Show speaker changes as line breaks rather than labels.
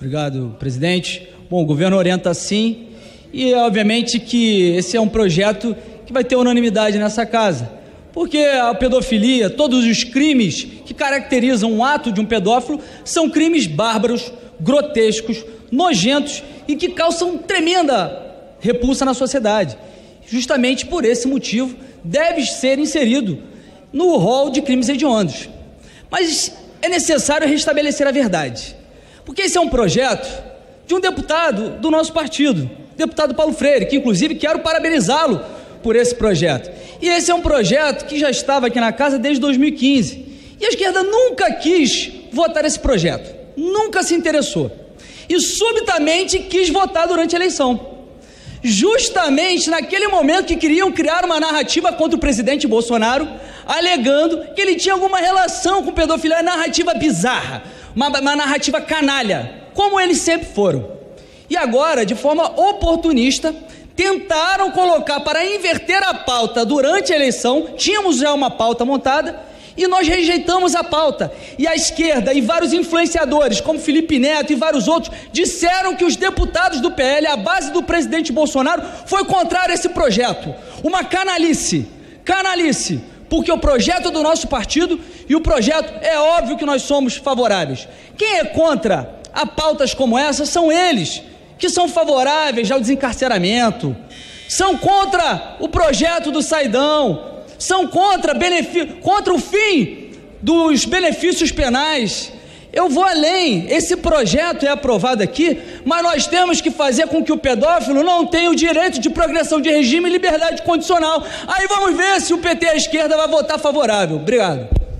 Obrigado, presidente. Bom, o governo orienta sim, e obviamente que esse é um projeto que vai ter unanimidade nessa casa. Porque a pedofilia, todos os crimes que caracterizam um ato de um pedófilo são crimes bárbaros, grotescos, nojentos e que causam tremenda repulsa na sociedade. Justamente por esse motivo, deve ser inserido no rol de crimes hediondos. Mas é necessário restabelecer a verdade. Porque esse é um projeto de um deputado do nosso partido, deputado Paulo Freire, que inclusive quero parabenizá-lo por esse projeto. E esse é um projeto que já estava aqui na casa desde 2015. E a esquerda nunca quis votar esse projeto, nunca se interessou. E subitamente quis votar durante a eleição. Justamente naquele momento que queriam criar uma narrativa contra o presidente Bolsonaro, alegando que ele tinha alguma relação com pedofilia, uma narrativa bizarra, uma, uma narrativa canalha, como eles sempre foram. E agora, de forma oportunista, tentaram colocar para inverter a pauta durante a eleição, tínhamos já uma pauta montada, e nós rejeitamos a pauta. E a esquerda e vários influenciadores, como Felipe Neto e vários outros, disseram que os deputados do PL, a base do presidente Bolsonaro, foi contrário a esse projeto. Uma canalice. Canalice. Porque o projeto do nosso partido e o projeto é óbvio que nós somos favoráveis. Quem é contra a pautas como essa são eles que são favoráveis ao desencarceramento, são contra o projeto do Saidão, são contra, contra o fim dos benefícios penais. Eu vou além, esse projeto é aprovado aqui, mas nós temos que fazer com que o pedófilo não tenha o direito de progressão de regime e liberdade condicional. Aí vamos ver se o PT à esquerda vai votar favorável. Obrigado.